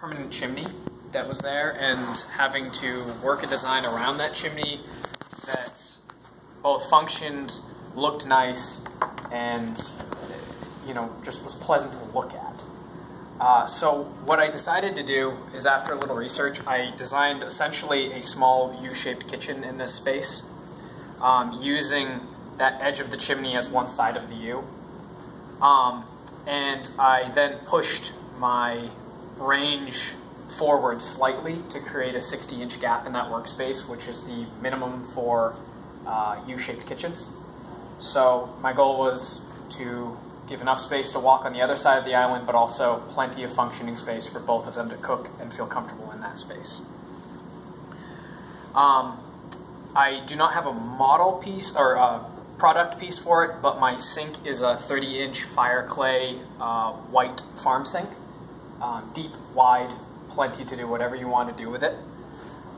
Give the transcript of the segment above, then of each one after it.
permanent chimney that was there and having to work a design around that chimney that both functioned, looked nice, and you know just was pleasant to look at. Uh, so what I decided to do is after a little research, I designed essentially a small U-shaped kitchen in this space um, using that edge of the chimney as one side of the U. Um, and I then pushed my range forward slightly to create a 60 inch gap in that workspace, which is the minimum for uh, U-shaped kitchens. So my goal was to give enough space to walk on the other side of the island, but also plenty of functioning space for both of them to cook and feel comfortable in that space. Um, I do not have a model piece or a product piece for it, but my sink is a 30 inch fire clay uh, white farm sink. Um, deep, wide, plenty to do whatever you want to do with it.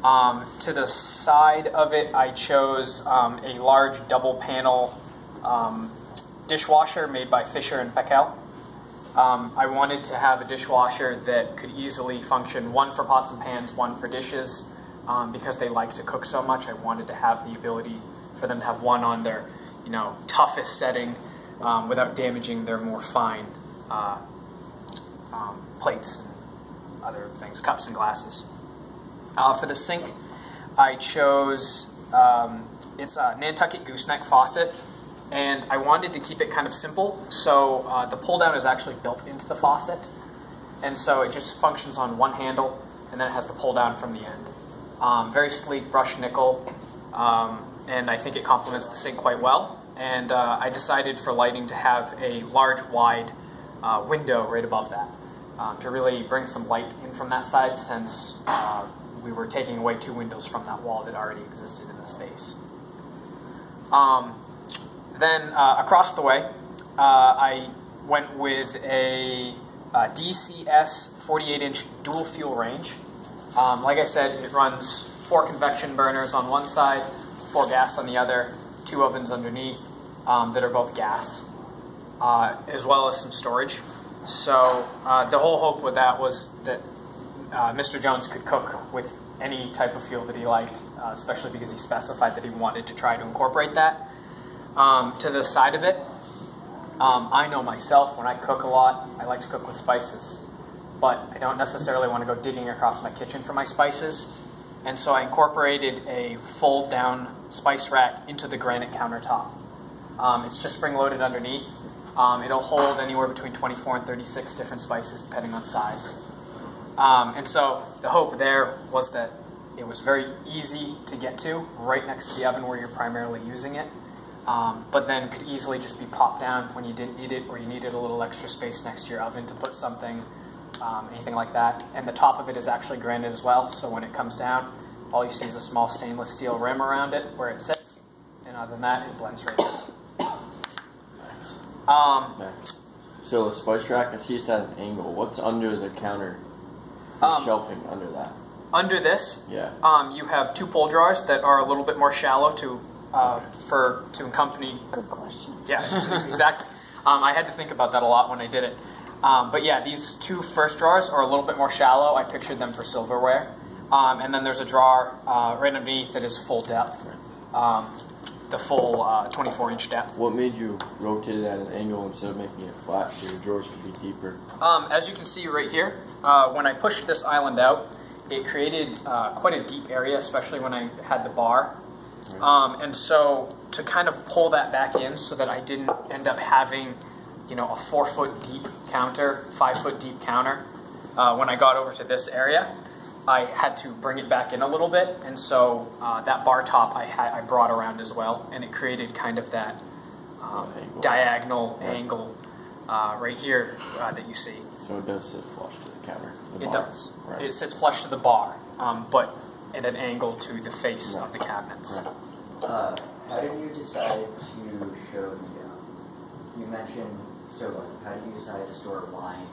Um, to the side of it, I chose um, a large double panel um, dishwasher made by Fisher and Paykel. Um, I wanted to have a dishwasher that could easily function, one for pots and pans, one for dishes, um, because they like to cook so much. I wanted to have the ability for them to have one on their, you know, toughest setting without damaging their more fine uh, um, plates and other things, cups and glasses. Uh, for the sink, I chose um, it's a Nantucket gooseneck faucet and I wanted to keep it kind of simple. So uh, the pull down is actually built into the faucet, and so it just functions on one handle, and then it has the pull down from the end. Um, very sleek brushed nickel, um, and I think it complements the sink quite well. And uh, I decided for lighting to have a large, wide uh, window right above that um, to really bring some light in from that side, since uh, we were taking away two windows from that wall that already existed in the space. Um, then uh, across the way, uh, I went with a, a DCS 48-inch dual fuel range. Um, like I said, it runs four convection burners on one side, four gas on the other, two ovens underneath um, that are both gas, uh, as well as some storage. So uh, the whole hope with that was that uh, Mr. Jones could cook with any type of fuel that he liked, uh, especially because he specified that he wanted to try to incorporate that um, to the side of it. Um, I know myself, when I cook a lot, I like to cook with spices. But I don't necessarily want to go digging across my kitchen for my spices. And so I incorporated a fold down spice rack into the granite countertop. Um, it's just spring loaded underneath. Um, it'll hold anywhere between 24 and 36 different spices depending on size. Um, and so the hope there was that it was very easy to get to, right next to the oven where you're primarily using it um, but then could easily just be popped down when you didn't need it or you needed a little extra space next to your oven to put something, um, anything like that. And the top of it is actually granite as well, so when it comes down, all you see is a small stainless steel rim around it where it sits, and other than that, it blends right in. Um, Nice. So the spice rack, I see it's at an angle. What's under the counter? For Um, shelving under that. Under this, Yeah. um, you have two pull drawers that are a little bit more shallow to uh, for to accompany Good question. Yeah, exactly. Um, I had to think about that a lot when I did it. Um, but yeah, these two first drawers are a little bit more shallow. I pictured them for silverware. Um, and then there's a drawer uh, right underneath that is full depth, um, the full uh, 24 inch depth. What made you rotate it at an angle instead of making it flat so your drawers could be deeper? Um, as you can see right here, uh, when I pushed this island out, it created uh, quite a deep area, especially when I had the bar. Um, and so to kind of pull that back in so that I didn't end up having, you know, a four foot deep counter, five foot deep counter, uh, when I got over to this area, I had to bring it back in a little bit. And so uh, that bar top I, had, I brought around as well, and it created kind of that um, Angle. diagonal Right. angle uh, right here uh, that you see. So it does sit flush to the counter. the It bar. does. Right. It sits flush to the bar, um, but at an angle to the face Right. of the cabinets. Right. Uh, how did you decide to show the, um, you mentioned, so like, how did you decide to store wine?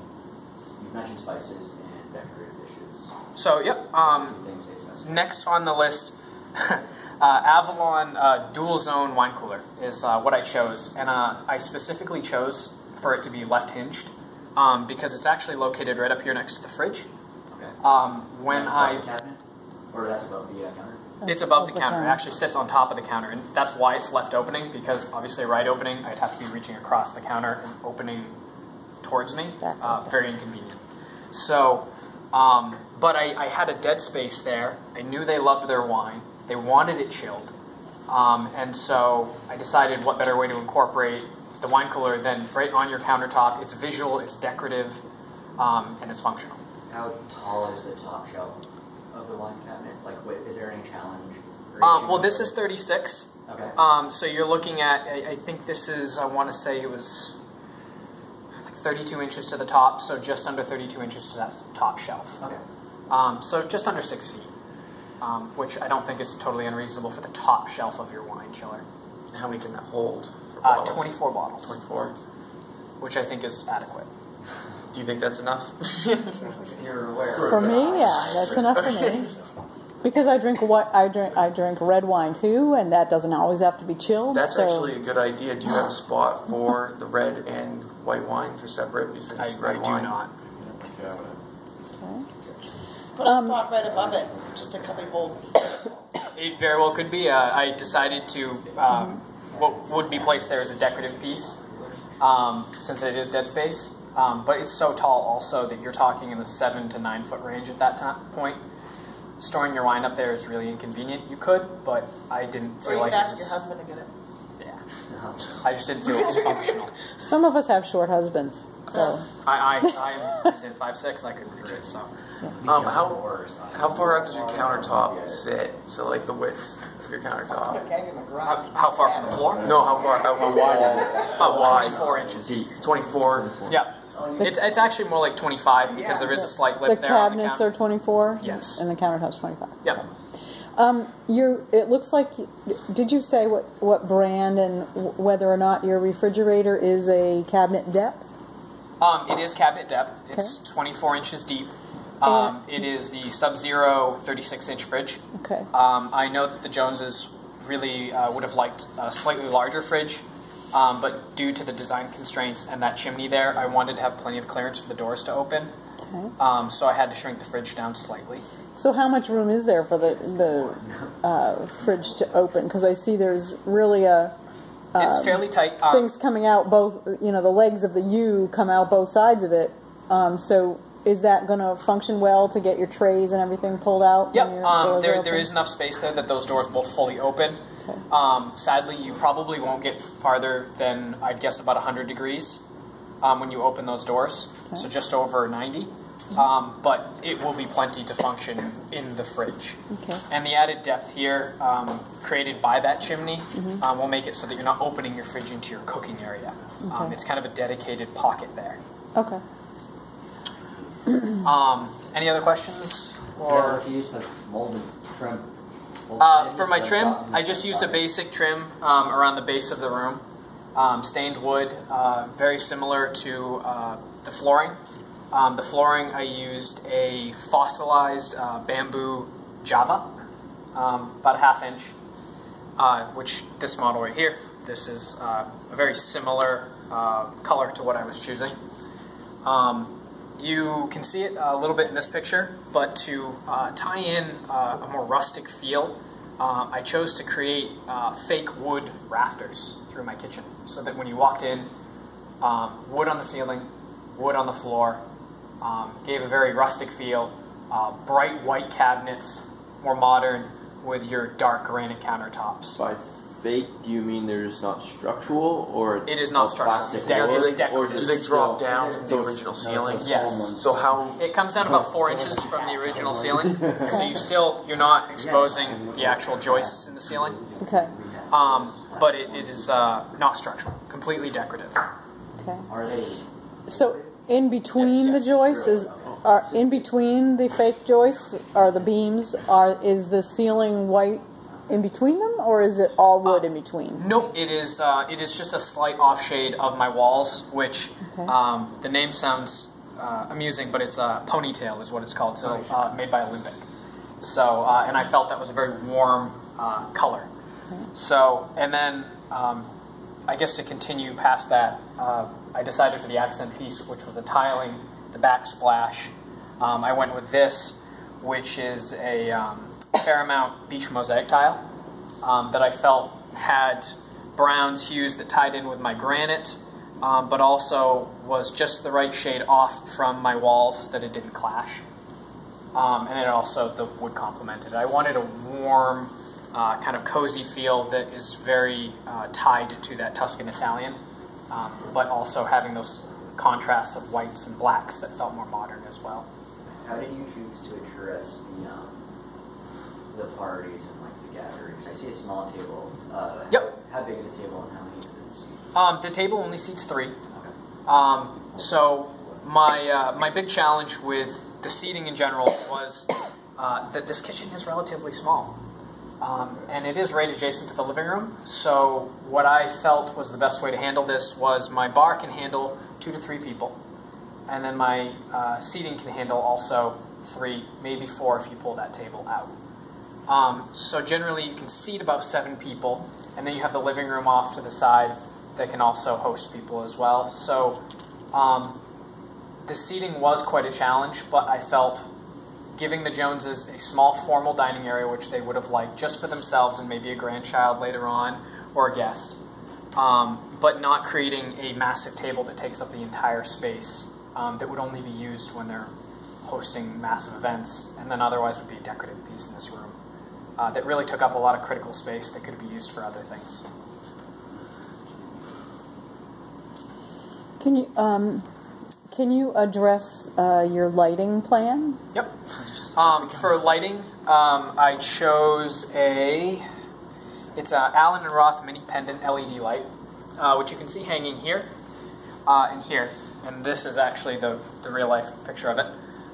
You mentioned spices and decorative dishes. So, yep. Um, Two things they specify. next on the list, uh, Avalon uh, Dual Zone Wine Cooler is uh, what I chose, and uh, I specifically chose for it to be left hinged um, because it's actually located right up here next to the fridge. Okay. Um, when That's I the cabinet? Or that's above the uh, counter? It's above the counter. It actually sits on top of the counter, and that's why it's left opening. Because obviously, right opening, I'd have to be reaching across the counter and opening towards me. Back Uh, very inconvenient. So, um, but I, I had a dead space there. I knew they loved their wine. They wanted it chilled, um, and so I decided what better way to incorporate the wine cooler than right on your countertop. It's visual, it's decorative, um, and it's functional. How tall is the top shelf of the wine cabinet? Like, what, is there any challenge? Um, well, this is 36. Okay. Um, so you're looking at, I, I think this is, I want to say it was like 32 inches to the top, so just under 32 inches to that top shelf. Okay. Um, so just under six feet, um, which I don't think is totally unreasonable for the top shelf of your wine chiller. How many can that hold? For Uh, 24 bottles, 24. which I think is adequate. Do you think that's enough? You're aware. For me, yeah, that's enough for me. Because I drink what I drink, I drink red wine too, and that doesn't always have to be chilled. That's so actually a good idea. Do you have a spot for the red and white wine for separate? Because I, it's I red do wine. not. Okay. Put a Um, spot right above it, just a couple hold. It very well could be. Uh, I decided to um, what would be placed there as a decorative piece, um, since it is dead space. Um, but it's so tall also that you're talking in the seven to nine foot range at that ti- point. Storing your wine up there is really inconvenient. You could, but I didn't Or feel you like could it ask was, your husband to get it. Yeah, No. I just didn't feel it was functional. Some of us have short husbands, so I, I, I'm I said five six. I couldn't reach it. So Um, how, Doors on it. how far out does your countertop sit? So, like the width of your countertop? keg in the garage. how, how far from the floor? No, how far out the wall? How wide? Four inches. Deep. 24. Yeah, it's it's actually more like 25 because there is a slight the lip there. on the cabinets are 24. Yes. and the countertop's 25. Yep. Um, you. It looks like. you- Did you say what what brand and whether or not your refrigerator is a cabinet depth? Um, it is cabinet depth. It's 24 inches deep. Um, it is the Sub-Zero 36-inch fridge. Okay. Um, I know that the Joneses really uh, would have liked a slightly larger fridge, um, but due to the design constraints and that chimney there, I wanted to have plenty of clearance for the doors to open. Okay. Um, so I had to shrink the fridge down slightly. So how much room is there for the the uh, fridge to open? Because I see there's really a It's fairly tight. Um, things coming out both. You know, the legs of the U come out both sides of it. Um, so is that going to function well to get your trays and everything pulled out? Yep, um, there, there is enough space there that those doors will fully open. Okay. Um, sadly, you probably won't get farther than, I'd guess, about 100 degrees um, when you open those doors, so just over 90. Um, but it will be plenty to function in the fridge. Okay. And the added depth here, um, created by that chimney, Mm-hmm. um, will make it so that you're not opening your fridge into your cooking area. Um, Okay. it's kind of a dedicated pocket there. Okay. Um, any other questions? Yeah, Or what you use for molded trim? Uh, for my trim, I just used a basic trim um, around the base of the room. Um, stained wood, uh, very similar to uh, the flooring. Um, the flooring, I used a fossilized uh, bamboo Java, um, about a half inch, uh, which this model right here, this is uh, a very similar uh, color to what I was choosing. Um, you can see it a little bit in this picture, but to uh, tie in uh, a more rustic feel, uh, I chose to create uh, fake wood rafters through my kitchen, so that when you walked in, um, wood on the ceiling, wood on the floor, um, gave a very rustic feel. Uh, bright white cabinets, more modern, with your dark granite countertops. By fake, do you mean they're just not structural, or it's It is not structural. plastic It's decorative. wood, or Do they drop down from the original ceiling? Yes. So how It comes down about four inches from the original ceiling, so you still you're not exposing the actual joists in the ceiling, Okay. um, but it, it is uh, not structural, completely decorative. Okay. Are they? So in between Yes. the joists is are in between the fake joists are the beams are is the ceiling white in between them or is it all wood in between? Nope, it is uh, it is just a slight off shade of my walls, which Okay. um, the name sounds uh, amusing, but it's a ponytail is what it's called. So uh, made by Olympic. So uh, and I felt that was a very warm uh, color. So and then um, I guess to continue past that, uh, I decided for the accent piece, which was the tiling, the backsplash, Um, I went with this, which is a um, Fairmount beach mosaic tile um, that I felt had browns hues that tied in with my granite, um, but also was just the right shade off from my walls that it didn't clash. Um, and it also the wood complemented. I wanted a warm, uh, kind of cozy feel that is very uh, tied to that Tuscan Italian, um, but also having those contrasts of whites and blacks that felt more modern as well. How did you choose to address the um, the parties and like the gatherings? I see a small table. Uh, Yep. How, how big is the table and how many does it seat? Um, the table only seats three. Okay. Um, so my uh, my big challenge with the seating in general was uh, that this kitchen is relatively small, um, and it is right adjacent to the living room. So what I felt was the best way to handle this was my bar can handle two to three people, and then my uh, seating can handle also three, maybe four if you pull that table out. Um, so generally, you can seat about seven people, and then you have the living room off to the side that can also host people as well. So um, the seating was quite a challenge, but I felt giving the Joneses a small formal dining area, which they would have liked just for themselves and maybe a grandchild later on or a guest, um, but not creating a massive table that takes up the entire space um, that would only be used when they're hosting massive events, and then otherwise would be a decorative piece in this room uh, that really took up a lot of critical space that could be used for other things. Can you um, can you address uh, your lighting plan? Yep. Um, for lighting, um, I chose a it's a Allen and Roth mini pendant LED light, uh, which you can see hanging here uh, and here, and this is actually the the real life picture of it.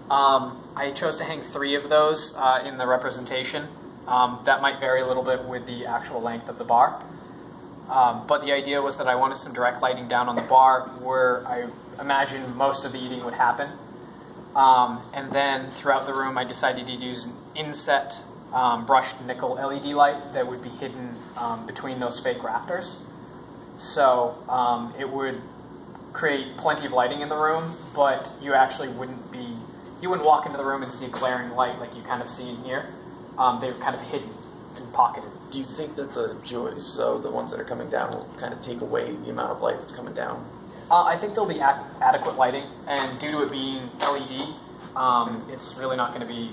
Um, I chose to hang three of those uh, in the representation. Um, that might vary a little bit with the actual length of the bar. Um, but the idea was that I wanted some direct lighting down on the bar where I imagined most of the eating would happen. Um, and then throughout the room, I decided to use an inset um, brushed nickel LED light that would be hidden um, between those fake rafters. So um, it would create plenty of lighting in the room, but you actually wouldn't be, you wouldn't walk into the room and see glaring light like you kind of see in here. Um, they're kind of hidden and pocketed. Do you think that the joists, so the ones that are coming down, will kind of take away the amount of light that's coming down? Uh, I think there'll be adequate lighting, and due to it being LED, um, it's really not going to be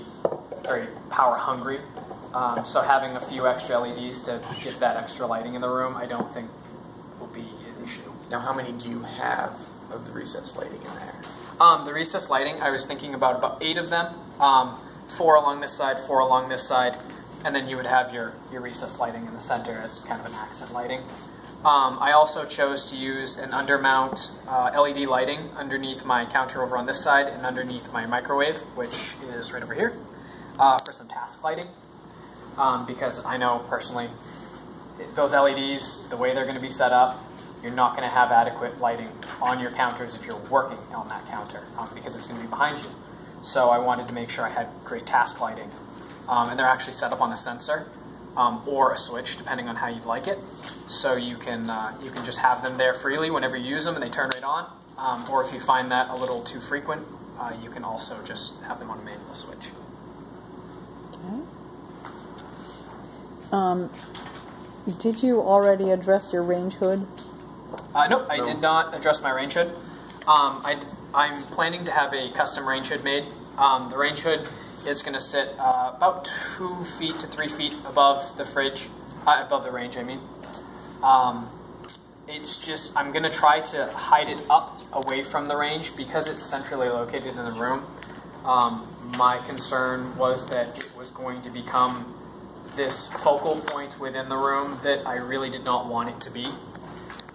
very power hungry. Um, so having a few extra LEDs to give that extra lighting in the room, I don't think will be an issue. Now, how many do you have of the recessed lighting in there? Um, the recessed lighting, I was thinking about about eight of them, um, four along this side, four along this side, and then you would have your, your recessed lighting in the center as kind of an accent lighting. Um, I also chose to use an undermount uh, LED lighting underneath my counter over on this side and underneath my microwave, which is right over here, uh, for some task lighting. Um, because I know personally, those LEDs, the way they're going to be set up, you're not going to have adequate lighting on your counters if you're working on that counter um, because it's going to be behind you. So I wanted to make sure I had great task lighting. Um, and they're actually set up on a sensor um, or a switch, depending on how you'd like it. So you can uh, you can just have them there freely whenever you use them, and they turn right on. Um, or if you find that a little too frequent, uh, you can also just have them on a manual switch. Um, did you already address your range hood? Uh, nope, I No. did not address my range hood. Um, I, am planning to have a custom range hood made. Um, the range hood is going to sit uh, about two feet to three feet above the fridge, uh, above the range, I mean. Um, it's just, I'm going to try to hide it up away from the range because it's centrally located in the room. Um, my concern was that it was going to become this focal point within the room that I really did not want it to be.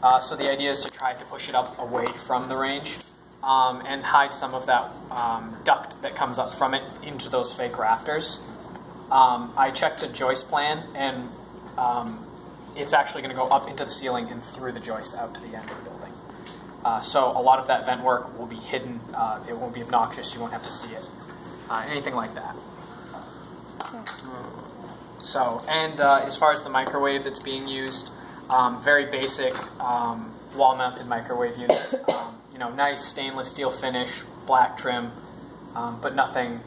Uh, so the idea is to try to push it up away from the range um, and hide some of that um, duct that comes up from it into those fake rafters. Um, I checked the joist plan and um, it's actually going to go up into the ceiling and through the joist out to the end of the building. Uh, so a lot of that vent work will be hidden. Uh, it won't be obnoxious. You won't have to see it. Uh, anything like that. So, and uh, as far as the microwave that's being used, um, very basic um, wall-mounted microwave unit. You know, nice stainless steel finish, black trim. um, but nothing